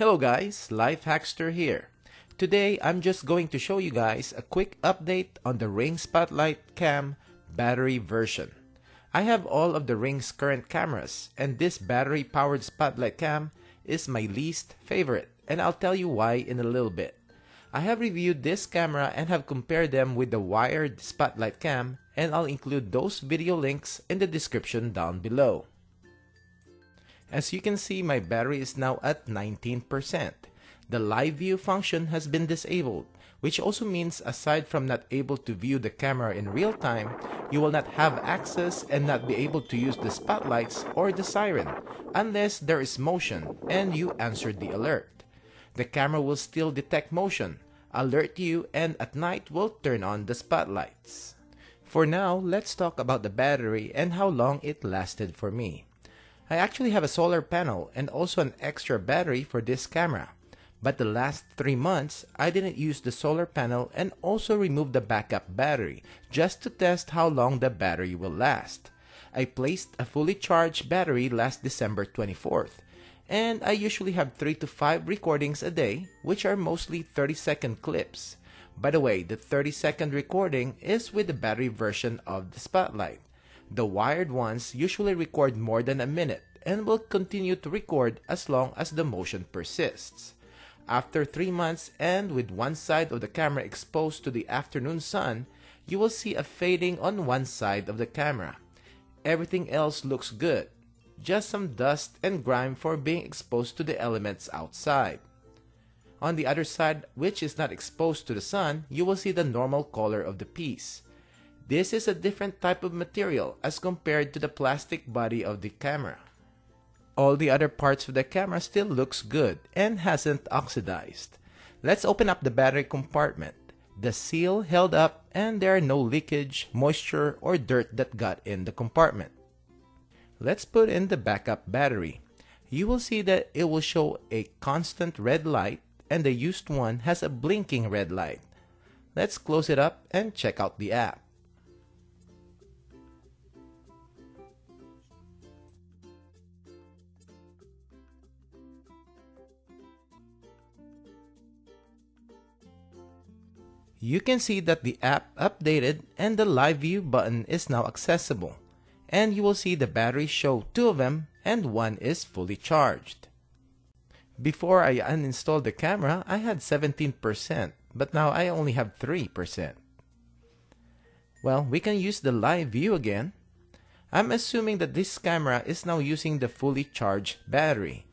Hello guys, LifeHackster here. Today I'm just going to show you guys a quick update on the Ring Spotlight Cam battery version. I have all of the Ring's current cameras and this battery powered Spotlight Cam is my least favorite and I'll tell you why in a little bit. I have reviewed this camera and have compared them with the wired Spotlight Cam and I'll include those video links in the description down below. As you can see, my battery is now at 19%. The live view function has been disabled, which also means aside from not able to view the camera in real time, you will not have access and not be able to use the spotlights or the siren unless there is motion and you answer the alert. The camera will still detect motion, alert you, and at night will turn on the spotlights. For now, let's talk about the battery and how long it lasted for me. I actually have a solar panel and also an extra battery for this camera. But the last 3 months, I didn't use the solar panel and also removed the backup battery just to test how long the battery will last. I placed a fully charged battery last December 24th, and I usually have 3 to 5 recordings a day, which are mostly 30 second clips. By the way, the 30 second recording is with the battery version of the Spotlight. The wired ones usually record more than a minute and will continue to record as long as the motion persists. After 3 months and with one side of the camera exposed to the afternoon sun, you will see a fading on one side of the camera. Everything else looks good, just some dust and grime for being exposed to the elements outside. On the other side, which is not exposed to the sun, you will see the normal color of the piece. This is a different type of material as compared to the plastic body of the camera. All the other parts of the camera still looks good and hasn't oxidized. Let's open up the battery compartment. The seal held up and there are no leakage, moisture, or dirt that got in the compartment. Let's put in the backup battery. You will see that it will show a constant red light and the used one has a blinking red light. Let's close it up and check out the app. You can see that the app updated and the live view button is now accessible. And you will see the battery show two of them and one is fully charged. Before I uninstalled the camera, I had 17%, but now I only have 3%. Well, we can use the live view again. I'm assuming that this camera is now using the fully charged battery.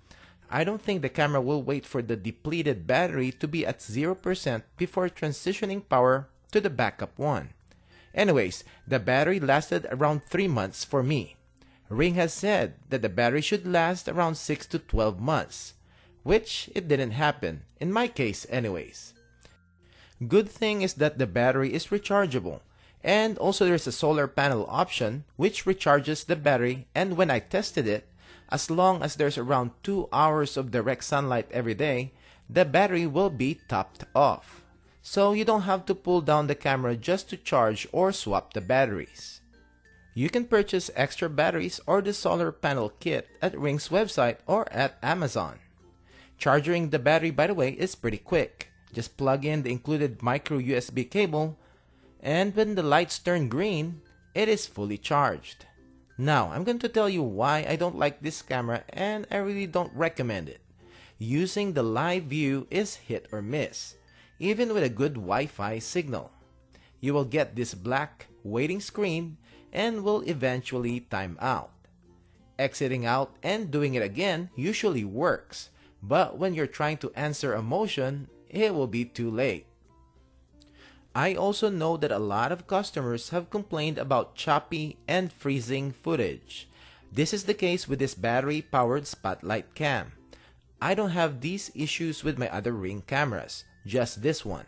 I don't think the camera will wait for the depleted battery to be at 0% before transitioning power to the backup one. Anyways, the battery lasted around 3 months for me. Ring has said that the battery should last around 6 to 12 months, which it didn't happen, in my case anyways. Good thing is that the battery is rechargeable, and also there's a solar panel option which recharges the battery and when I tested it, as long as there's around 2 hours of direct sunlight every day, the battery will be topped off. So you don't have to pull down the camera just to charge or swap the batteries. You can purchase extra batteries or the solar panel kit at Ring's website or at Amazon. Charging the battery, by the way, is pretty quick. Just plug in the included micro USB cable, and when the lights turn green, it is fully charged. Now, I'm going to tell you why I don't like this camera and I really don't recommend it. Using the live view is hit or miss, even with a good Wi-Fi signal. You will get this black waiting screen and will eventually time out. Exiting out and doing it again usually works, but when you're trying to answer a motion, it will be too late. I also know that a lot of customers have complained about choppy and freezing footage. This is the case with this battery powered spotlight cam. I don't have these issues with my other ring cameras, just this one.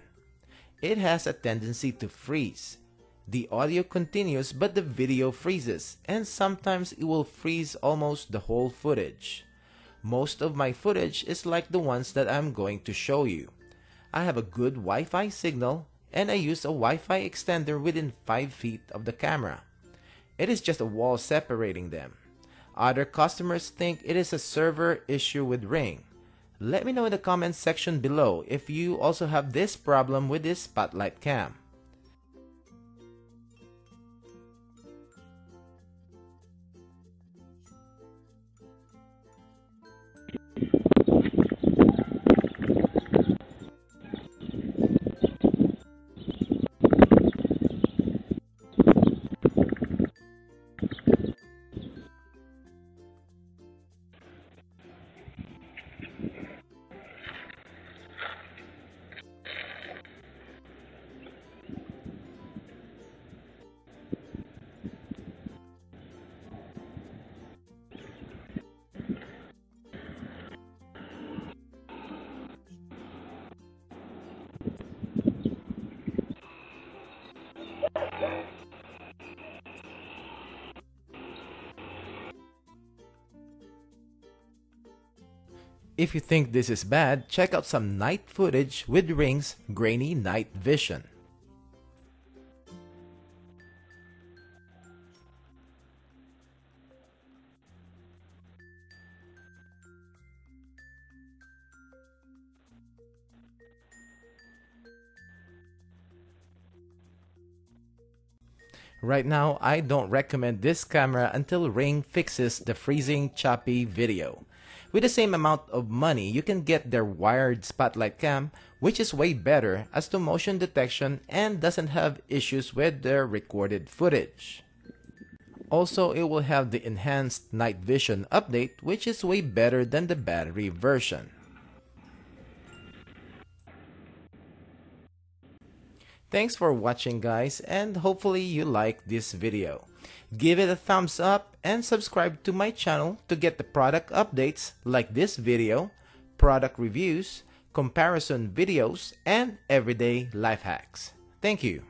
It has a tendency to freeze. The audio continues but the video freezes and sometimes it will freeze almost the whole footage. Most of my footage is like the ones that I'm going to show you. I have a good Wi-Fi signal and I use a Wi-Fi extender within 5 feet of the camera. It is just a wall separating them. Other customers think it is a server issue with Ring. Let me know in the comments section below if you also have this problem with this spotlight cam. If you think this is bad, check out some night footage with Ring's grainy night vision. Right now, I don't recommend this camera until Ring fixes the freezing choppy video. With the same amount of money, you can get their wired spotlight cam, which is way better as to motion detection and doesn't have issues with their recorded footage. Also, it will have the enhanced night vision update, which is way better than the battery version. Thanks for watching guys and hopefully you like this video. Give it a thumbs up and subscribe to my channel to get the product updates like this video, product reviews, comparison videos, and everyday life hacks. Thank you.